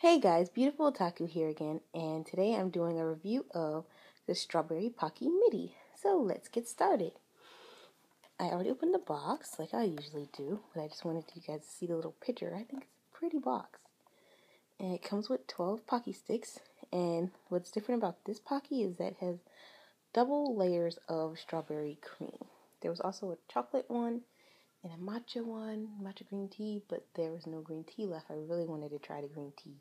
Hey guys, Beautiful Otaku here again, and today I'm doing a review of the Strawberry Pocky Midi. So let's get started. I already opened the box, like I usually do, but I just wanted you guys to see the little picture. I think it's a pretty box. And it comes with 12 Pocky sticks, and what's different about this Pocky is that it has double layers of strawberry cream. There was also a chocolate one and a matcha one, matcha green tea, but there was no green tea left. I really wanted to try the green tea.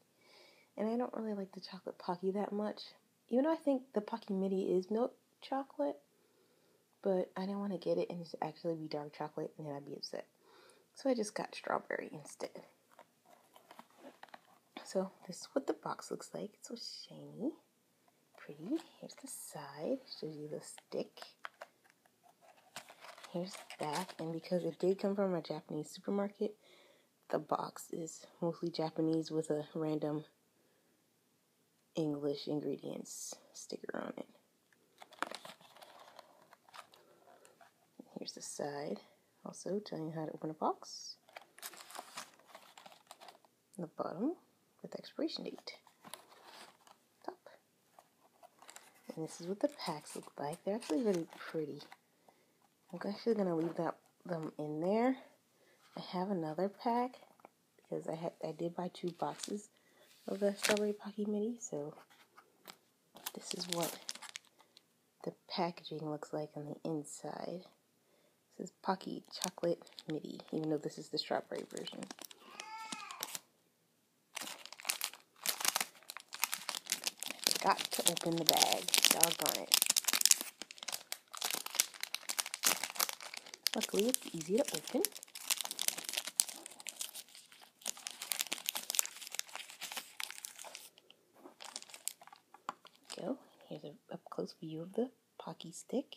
And I don't really like the chocolate Pocky that much. Even though I think the Pocky Midi is milk chocolate, but I didn't want to get it and it's actually be dark chocolate and then I'd be upset. So I just got strawberry instead. So this is what the box looks like. It's so shiny, pretty. Here's the side, shows you the stick. Here's the back, and because it did come from a Japanese supermarket, the box is mostly Japanese with a random English ingredients sticker on it. Here's the side, also telling you how to open a box. The bottom with the expiration date. Top. And this is what the packs look like. They're actually really pretty. I'm actually going to leave that them in there. I have another pack because I had I did buy two boxes of the strawberry Pocky Midi, so this is what the packaging looks like on the inside. This is Pocky Chocolate Midi, even though this is the strawberry version. I forgot to open the bag. Doggone it. Luckily, it's easy to open. Go. Here's a up close view of the Pocky stick.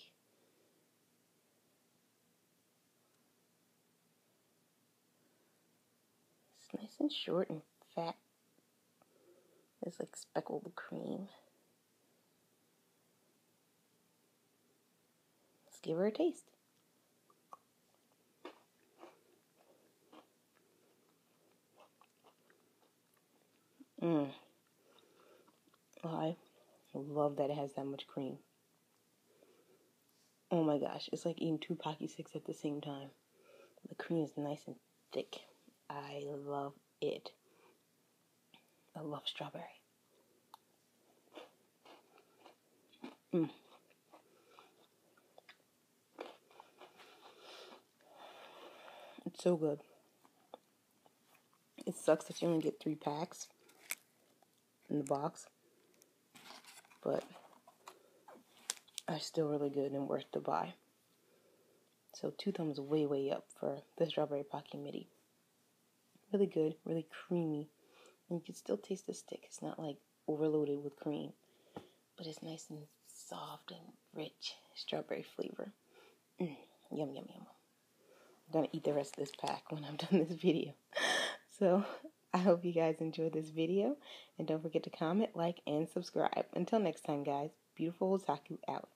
It's nice and short and fat. It's like speckled cream. Let's give her a taste. Mm. I love that it has that much cream. Oh my gosh, it's like eating two Pocky sticks at the same time. The cream is nice and thick. I love it. I love strawberry. Mm. It's so good. It sucks that you only get three packs in the box. But are still really good and worth the buy. So two thumbs way, way up for the Strawberry Pocky Midi. Really good, really creamy. And you can still taste the stick. It's not like overloaded with cream. But it's nice and soft and rich strawberry flavor. Mm, yum, yum, yum. I'm to eat the rest of this pack when I'm done this video. So I hope you guys enjoyed this video. And don't forget to comment, like, and subscribe. Until next time, guys, beautiful Otaku out.